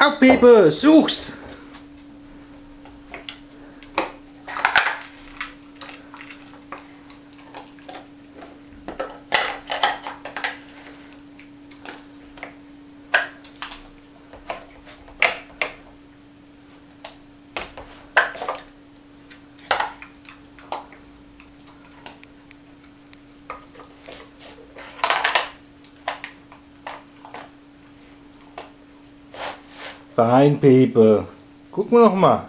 Auf Pepe, such's! Fein, Pepe. Gucken wir noch mal.